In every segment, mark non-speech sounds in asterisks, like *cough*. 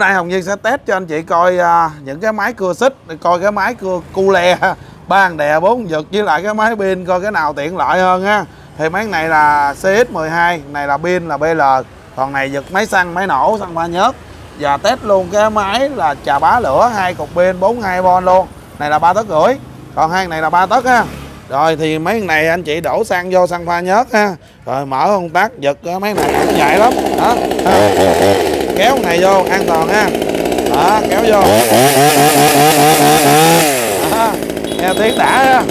Hôm nay Hồng Nhân sẽ test cho anh chị coi uh, những cái máy cưa xích, coi cái máy cưa cu le, ba đè bốn giật với lại cái máy pin coi cái nào tiện lợi hơn ha. Thì máy này là CX12, này là pin là BL, còn này giật máy xăng, máy nổ, xăng ba nhớt. Và test luôn cái máy là trà bá lửa hai cục pin 42V luôn. Này là ba tấc rưỡi, còn hai này là ba tấc ha. Rồi thì mấy cái này anh chị đổ xăng vô xăng pha nhớt ha. Rồi mở công tắc giật cái máy này cũng vậy lắm. Đó. Kéo này vô an toàn ha. Đó kéo vô. Đó, nghe tiếng đã đó.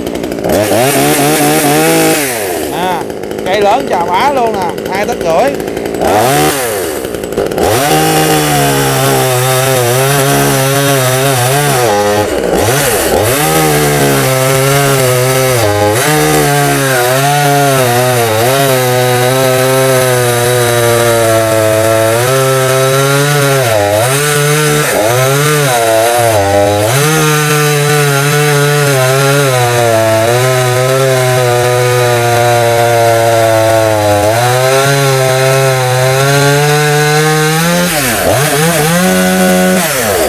à, cây lớn chà bá luôn nè hai tấc rưỡi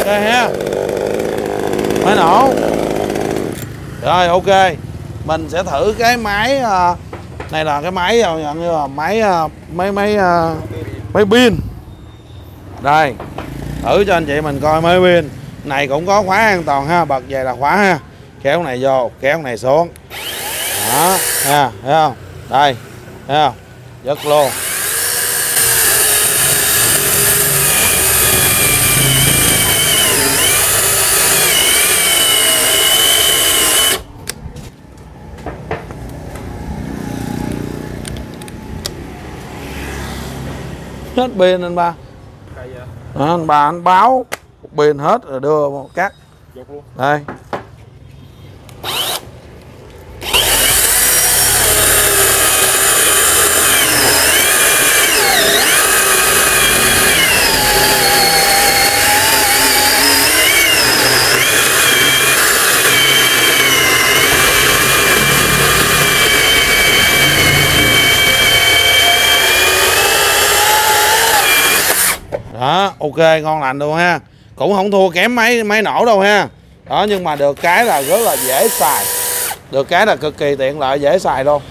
đây ha máy nổ rồi ok mình sẽ thử cái máy à, này là cái máy à, dạng như là máy à, máy máy à, máy pin. Đây thử cho anh chị mình coi máy pin. Này cũng có khóa an toàn ha bật về là khóa ha. Kéo này vô kéo này xuống. Đó ha thấy không? Đây thấy không? Giật luôn. Hết pin anh ba. Đó, anh ba anh báo một pin hết rồi đưa một cắt đây đó, ok, ngon lành luôn ha. Cũng không thua kém máy máy nổ đâu ha. Đó, nhưng mà được cái là rất là dễ xài. Được cái là cực kỳ tiện lợi, dễ xài luôn.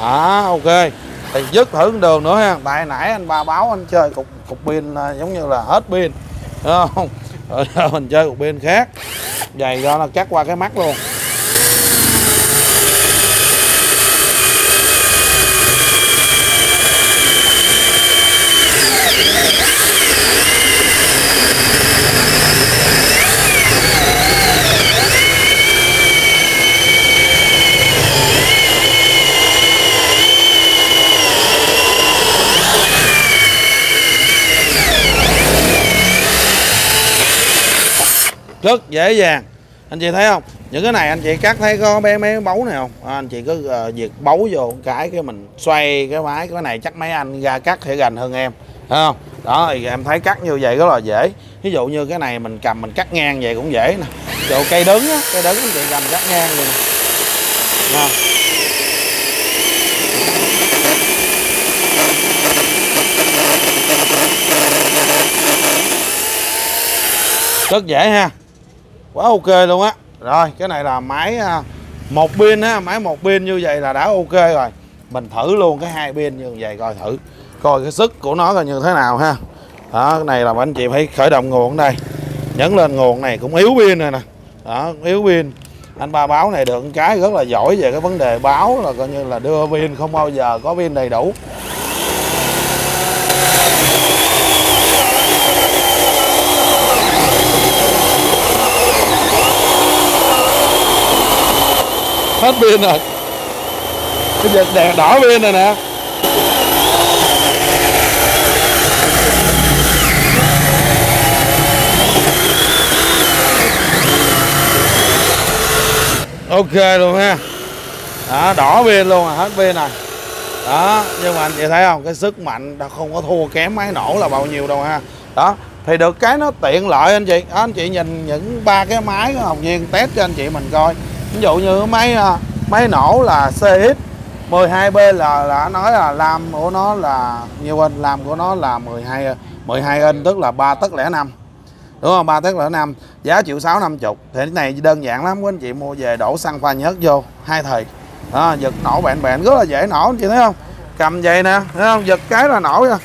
Đó, ok. Thì dứt thử đường nữa ha. Tại nãy anh ba báo anh chơi cục cục pin à, giống như là hết pin. Đúng không? *laughs* Rồi giờ mình chơi cục pin khác. Vậy do nó cắt qua cái mắt luôn. Rất dễ dàng. Anh chị thấy không? Những cái này anh chị cắt thấy có bé mấy bấu này không? À, anh chị cứ uh, việc bấu vô cái cái mình xoay cái máy cái này chắc mấy anh ra cắt sẽ gành hơn em. Thấy không? Đó thì em thấy cắt như vậy rất là dễ. Ví dụ như cái này mình cầm mình cắt ngang vậy cũng dễ nè. Chỗ cây đứng á cây đứng anh chị cầm cắt ngang vậy nè. Rất dễ ha quá ok luôn á. Rồi, cái này là máy à, một pin á, máy một pin như vậy là đã ok rồi. Mình thử luôn cái hai pin như vậy coi thử, coi cái sức của nó là như thế nào ha. Đó, cái này là anh chị phải khởi động nguồn đây. Nhấn lên nguồn này cũng yếu pin rồi nè. Đó yếu pin. Anh ba báo này được cái rất là giỏi về cái vấn đề báo là coi như là đưa pin, không bao giờ có pin đầy đủ. Hết pin rồi. Cái giờ đèn đỏ pin rồi nè. Ok luôn ha. Đó đỏ pin luôn à hết pin rồi. Đó nhưng mà anh chị thấy không? Cái sức mạnh đã không có thua kém máy nổ là bao nhiêu đâu ha. Đó thì được cái nó tiện lợi anh chị. Đó, anh chị nhìn những ba cái máy của Hồng Nhiên test cho anh chị mình coi ví dụ như máy à, máy nổ là CX 12B là là nói là làm của nó là nhiều anh làm của nó là 12 12 inch tức là 3 tấc lẻ năm. Đúng không? 3 tấc lẻ năm giá triệu sáu năm chục. Thì cái này đơn giản lắm quý anh chị mua về đổ xăng pha nhớt vô hai thời. Đó, giật nổ bạn bạn rất là dễ nổ anh chị thấy không? Cầm vậy nè thấy không? Giật cái là nổ ra.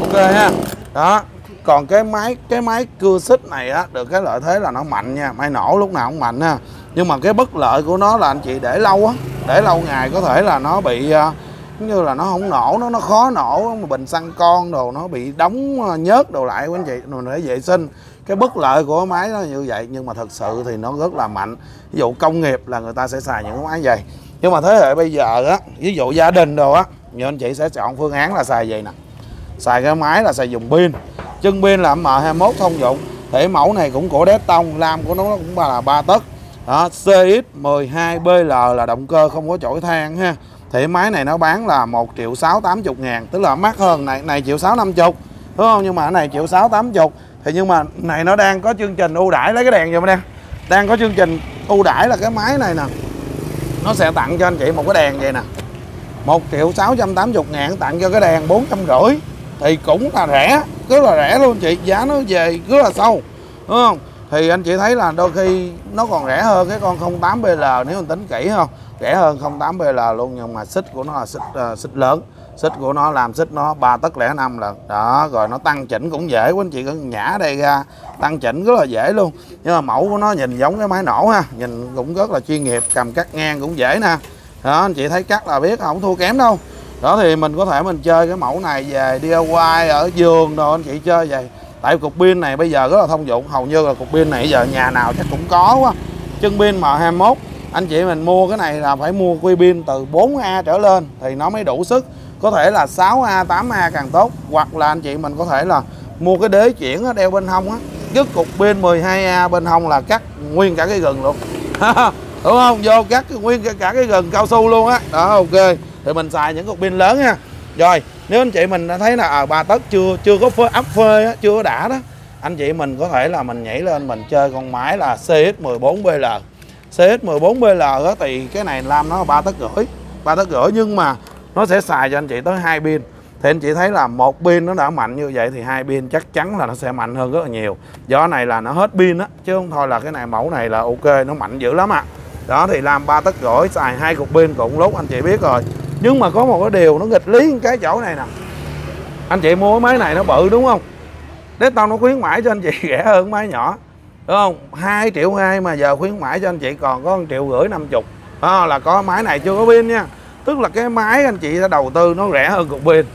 Ok ha. Đó còn cái máy cái máy cưa xích này á, được cái lợi thế là nó mạnh nha. Máy nổ lúc nào cũng mạnh ha. Nhưng mà cái bất lợi của nó là anh chị để lâu á. Để lâu ngày có thể là nó bị à, giống như là nó không nổ, nó nó khó nổ, mà bình xăng con đồ nó bị đóng à, nhớt đồ lại của anh chị rồi để vệ sinh. Cái bất lợi của máy nó như vậy, nhưng mà thật sự thì nó rất là mạnh. Ví dụ công nghiệp là người ta sẽ xài những cái máy vậy. Nhưng mà thế hệ bây giờ á, ví dụ gia đình đồ á, như anh chị sẽ chọn phương án là xài gì nè. Xài cái máy là xài dùng pin chân pin là M21 thông dụng. Thể mẫu này cũng của đét tông, lam của nó cũng là ba tấc. Đó CX12BL là động cơ không có chổi than ha. Thì máy này nó bán là 1 triệu 680 ngàn, tức là mắc hơn này này triệu 650 đúng không? Nhưng mà này triệu 680 thì nhưng mà này nó đang có chương trình ưu đãi lấy cái đèn vô nè đang có chương trình ưu đãi là cái máy này nè. Nó sẽ tặng cho anh chị một cái đèn vậy nè. 1 triệu 680 ngàn, tặng cho cái đèn 450 thì cũng là rẻ rất là rẻ luôn chị giá nó về rất là sâu đúng không? Thì anh chị thấy là đôi khi nó còn rẻ hơn cái con 08BL nếu mình tính kỹ không? Rẻ hơn 08BL luôn nhưng mà xích của nó là xích uh, xích lớn xích của nó làm xích nó ba tấc lẻ năm lần. Đó rồi nó tăng chỉnh cũng dễ quá anh chị cứ nhả đây ra tăng chỉnh rất là dễ luôn. Nhưng mà mẫu của nó nhìn giống cái máy nổ ha nhìn cũng rất là chuyên nghiệp cầm cắt ngang cũng dễ nè. Đó anh chị thấy cắt là biết không thua kém đâu đó thì mình có thể mình chơi cái mẫu này về DIY ở giường đồ anh chị chơi vậy. Tại cục pin này bây giờ rất là thông dụng hầu như là cục pin này giờ nhà nào chắc cũng có quá. Chân pin M21 anh chị mình mua cái này là phải mua quy pin từ 4A trở lên thì nó mới đủ sức. Có thể là 6A 8A càng tốt hoặc là anh chị mình có thể là mua cái đế chuyển đeo bên hông á. Dứt cục pin 12A bên hông là cắt nguyên cả cái gừng luôn. *laughs* Đúng không? Vô cắt nguyên cả, cái gừng cao su luôn á. Đó ok thì mình xài những cục pin lớn nha. Rồi nếu anh chị mình thấy là à, ba tấc chưa chưa có phơi áp phơi á, chưa có đã đó anh chị mình có thể là mình nhảy lên mình chơi con máy là CX14BL CX14BL á, thì cái này làm nó ba tấc rưỡi ba tấc rưỡi nhưng mà nó sẽ xài cho anh chị tới hai pin. Thì anh chị thấy là một pin nó đã mạnh như vậy thì hai pin chắc chắn là nó sẽ mạnh hơn rất là nhiều. Do này là nó hết pin á chứ không thôi là cái này mẫu này là ok nó mạnh dữ lắm ạ. À. đó thì làm ba tấc rưỡi xài hai cục pin cũng lúc anh chị biết rồi nhưng mà có một cái điều nó nghịch lý cái chỗ này nè. Anh chị mua cái máy này nó bự đúng không? Để tao nó khuyến mãi cho anh chị *laughs* rẻ hơn máy nhỏ đúng không? 2 triệu hai mà giờ khuyến mãi cho anh chị còn có 1 triệu rưỡi 50 à, là có máy này chưa có pin nha. Tức là cái máy anh chị đã đầu tư nó rẻ hơn cục pin.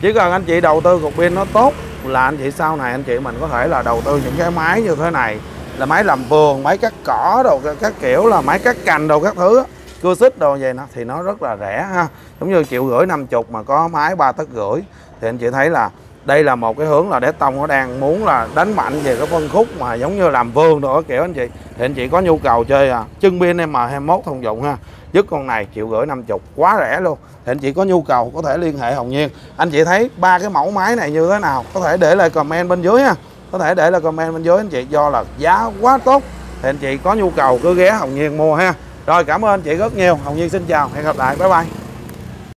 Chỉ cần anh chị đầu tư cục pin nó tốt là anh chị sau này anh chị mình có thể là đầu tư những cái máy như thế này. Là máy làm vườn máy cắt cỏ đồ các kiểu là máy cắt cành đồ các thứ cưa xích đồ vậy nó thì nó rất là rẻ ha. Giống như triệu rưỡi năm chục mà có máy ba tấc rưỡi. Thì anh chị thấy là đây là một cái hướng là để tông nó đang muốn là đánh mạnh về cái phân khúc mà giống như làm vườn đồ kiểu anh chị. Thì anh chị có nhu cầu chơi à chân pin M21 thông dụng ha. Dứt con này triệu rưỡi năm chục, quá rẻ luôn. Thì anh chị có nhu cầu có thể liên hệ Hồng Nhiên. Anh chị thấy ba cái mẫu máy này như thế nào? Có thể để lại comment bên dưới ha. Có thể để lại comment bên dưới anh chị, do là giá quá tốt. Thì anh chị có nhu cầu cứ ghé Hồng Nhiên mua ha rồi, cảm ơn anh chị rất nhiều. Hồng Nhiên xin chào. Hẹn gặp lại. Bye bye.